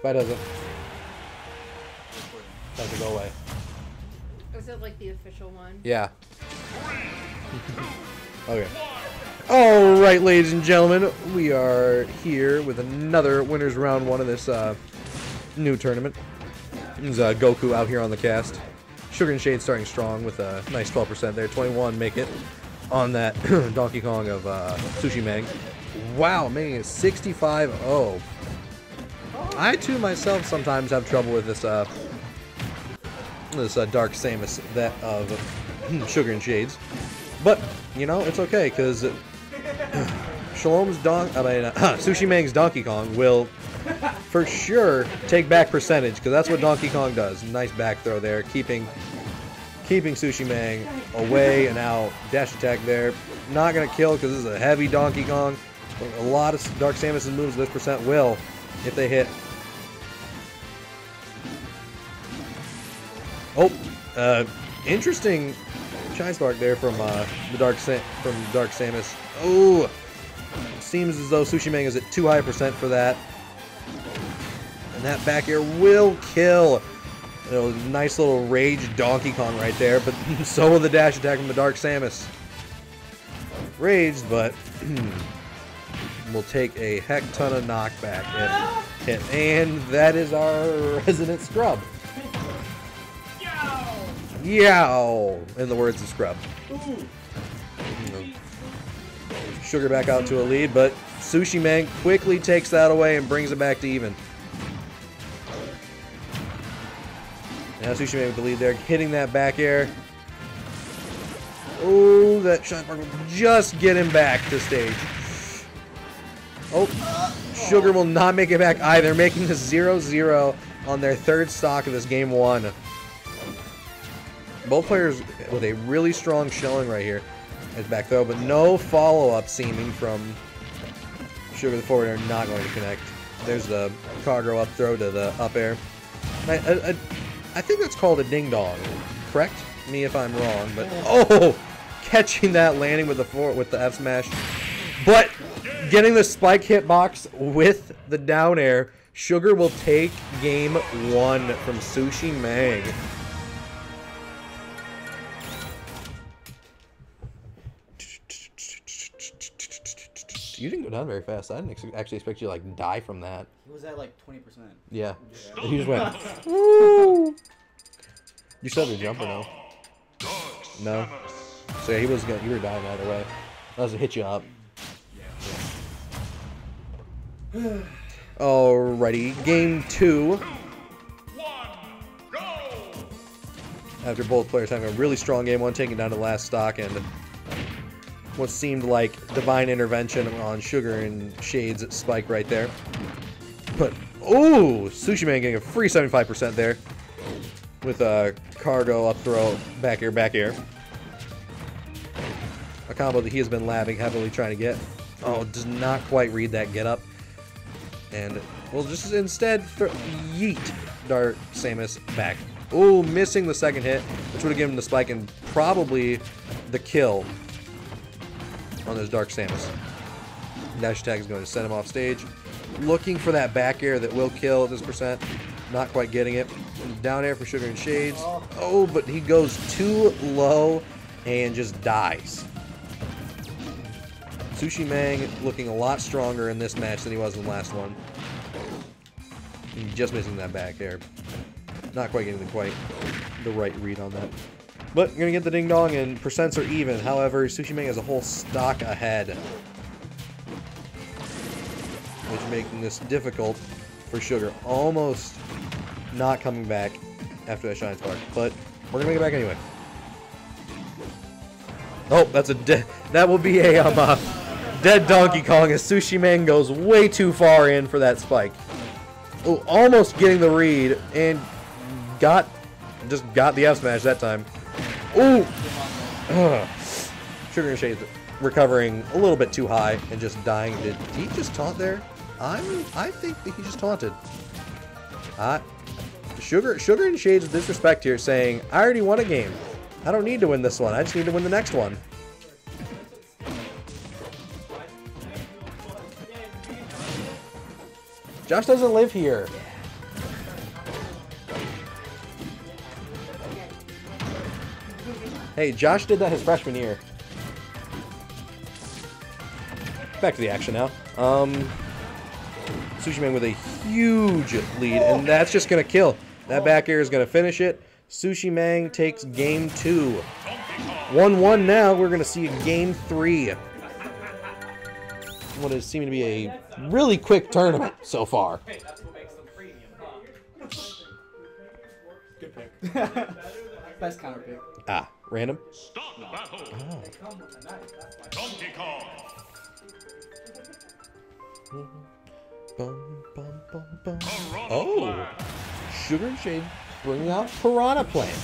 If I doesn't, that go away. Is it like the official one? Yeah. okay. All right, ladies and gentlemen, we are here with another winners round one of this uh, new tournament. This is uh, Goku out here on the cast. Sugar N Shade starting strong with a nice 12% there. 21 make it on that Donkey Kong of uh, Sooshi Mang. Wow, making it 65-0. I too myself sometimes have trouble with this uh, this uh, Dark Samus that of Sugar N Shades, but you know it's okay because Shalom's Don I mean uh, Sooshi Mang's Donkey Kong will for sure take back percentage because that's what Donkey Kong does. Nice back throw there, keeping keeping Sooshi Mang away and out. Dash attack there, not gonna kill because this is a heavy Donkey Kong. A lot of Dark Samus's moves this percent will if they hit Oh, uh, interesting Shine Spark there from uh, the Dark from Dark Samus. Oh, seems as though Sooshi Mang is at too high a percent for that. And that back air will kill. You nice little rage Donkey Kong right there, but so will the dash attack from the Dark Samus. Raged, but will take a heck ton of knockback hit. And that is our resident scrub. Yow! In the words of Scrub. Sugar back out to a lead, but Sushi Man quickly takes that away and brings it back to even. Now Sushi Man with the lead there, hitting that back air. Oh, that shot will just get him back to stage. Oh, Sugar will not make it back either, making the 0-0 on their third stock of this game one. Both players with a really strong showing right here as back throw, but no follow-up seeming from Sugar the forward are not going to connect. There's the cargo up throw to the up air. I, I, I think that's called a ding-dong. Correct me if I'm wrong, but oh, catching that landing with the four with the F smash, but getting the spike hitbox with the down air. Sugar will take game one from Sooshi Mang. You didn't go down very fast. I didn't ex actually expect you to like die from that. He was at like 20%. Yeah. yeah. He just went. Woo! You still have jump or no? No. So yeah, he was gonna. You were dying either way. That was to hit you up. Alrighty, game two. After both players having a really strong game one, taking down the last stock and what seemed like divine intervention on Sugar N Shade's spike right there. But, oh, Sushi Man getting a free 75% there with a cargo up throw, back air, back air. A combo that he has been labbing heavily trying to get. Oh, does not quite read that get up. And we'll just instead yeet Dark Samus back. Oh, missing the second hit, which would have given him the spike and probably the kill on those Dark Samus. Dash attack is going to send him off stage. Looking for that back air that will kill at this percent. Not quite getting it. Down air for Sugar N Shades. Oh, but he goes too low and just dies. Sooshi Mang looking a lot stronger in this match than he was in the last one. Just missing that back air. Not quite getting the quite the right read on that. But you're to get the ding dong, and percents are even. However, Sooshi Mang has a whole stock ahead. Which making this difficult for Sugar. Almost not coming back after that Shine Spark. But we're to make it back anyway. Oh, that's a dead... That will be a um, uh, dead Donkey Kong as Sushi Man goes way too far in for that spike. Oh, almost getting the read and got... Just got the F smash that time. Ooh! Sugar N Shade recovering a little bit too high and just dying. Did he just taunt there? I'm, I think that he just taunted. I, Sugar, Sugar N Shades disrespect here saying, I already won a game. I don't need to win this one. I just need to win the next one. Josh doesn't live here. Hey, Josh did that his freshman year. Back to the action now. Um, Sushi Man with a huge lead, and that's just going to kill. That back air is going to finish it. Sooshi Mang takes game two. 1-1 now. We're going to see a game three. What is seeming to be a really quick tournament so far. Good pick. Best counter pick. Ah, random. Stop battle. Oh. Donkey Kong. Bum, bum, bum, bum. Oh. Sugar N Shade bringing out Piranha Plant.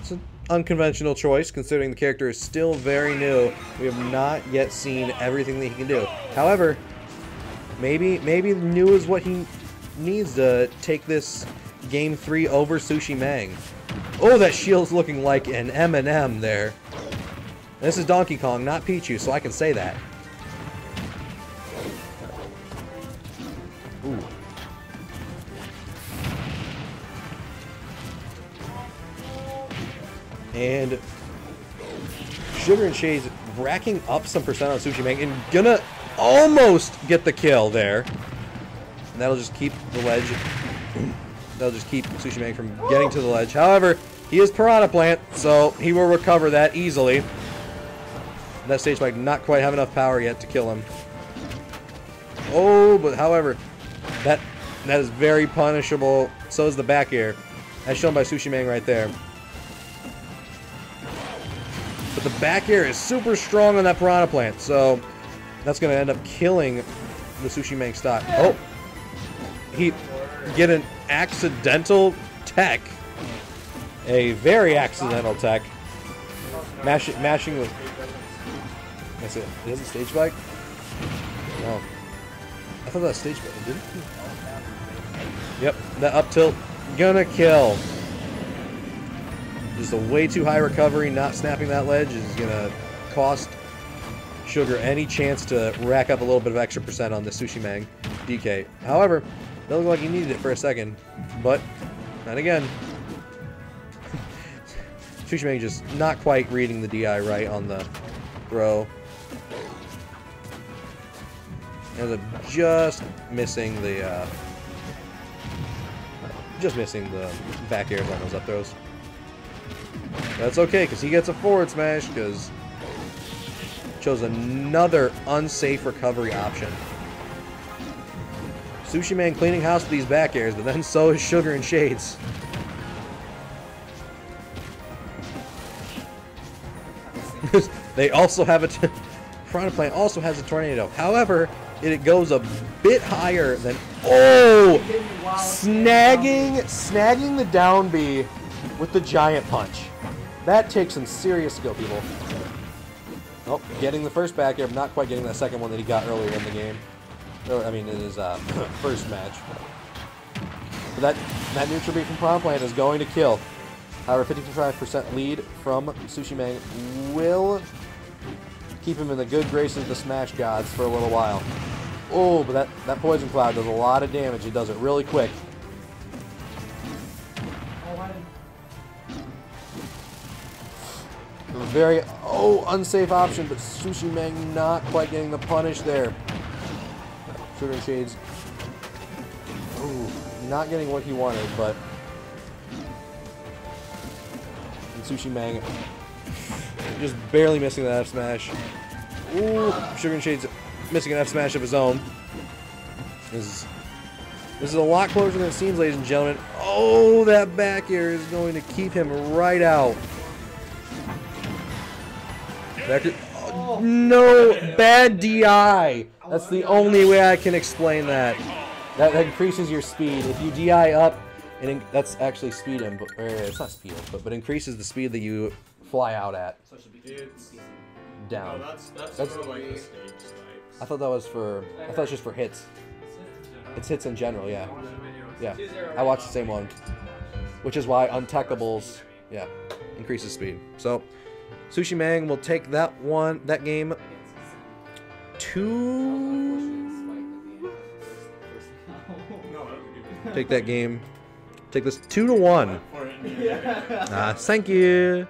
It's an unconventional choice considering the character is still very new. We have not yet seen everything that he can do. However, maybe maybe new is what he needs to take this game three over Sooshi Mang. Oh, that shield's looking like an M&M there. This is Donkey Kong, not Pichu, so I can say that. Ooh. And Sugar N Shades racking up some percent on Sooshi Mang and gonna almost get the kill there. And that'll just keep the ledge. That'll just keep Sooshi Mang from getting to the ledge. However, he is Piranha Plant, so he will recover that easily. That stage might not quite have enough power yet to kill him. Oh, but however, that that is very punishable. So is the back air, as shown by Sooshi Mang right there. But the back air is super strong on that Piranha Plant, so that's going to end up killing the Sooshi Mang stock. Oh, he get an accidental tech, a very accidental tech, Mash, mashing with. That's it. Stage bike. No. I thought that was stage bike. Didn't he? Yep, that up tilt gonna kill. Just a way too high recovery, not snapping that ledge is gonna cost Sugar any chance to rack up a little bit of extra percent on the Sooshi Mang DK. However, it looked like he needed it for a second, but not again. Sooshi Mang just not quite reading the DI right on the throw. Ends up just missing the uh, just missing the back airs on those up throws. That's okay, because he gets a forward smash, because chose another unsafe recovery option. Sushi Man cleaning house with these back airs, but then so is Sugar N Shades. they also have a... Piranha also has a tornado. However, it goes a bit higher than... Oh! Snagging, snagging the down B with the giant punch. That takes some serious skill, people. Oh, getting the first back air, not quite getting that second one that he got earlier in the game. Or, I mean, in his uh, first match. But that, that neutral beat from Piranha Plant is going to kill. However, 55% lead from Sooshi Mang will keep him in the good graces of the Smash Gods for a little while. Oh, but that, that Poison Cloud does a lot of damage. It does it really quick. Very, oh, unsafe option, but Sooshi Mang not quite getting the punish there. Sugar Shades, oh, not getting what he wanted, but Sooshi Mang just barely missing that F smash. Ooh, Sugar N Shades missing an F smash of his own. This is, this is a lot closer than it seems, ladies and gentlemen. Oh, that back air is going to keep him right out. Back air- oh, no, bad DI. That's the only way I can explain that. That, that increases your speed. If you DI up, and in, that's actually speed him, but or, it's not speed him, but, but increases the speed that you fly out at so It's, down. no, that's, that's, That's- for like the stage snipes. I thought that was for. I thought it was just for hits. It's hits in general, yeah. Yeah. I watched the same one. Which is why Untechables, yeah, increases speed. So, Sooshi Mang will take that one, that game, two. No, that was a good Take that game. Take this two to one. for it. Ah, thank you.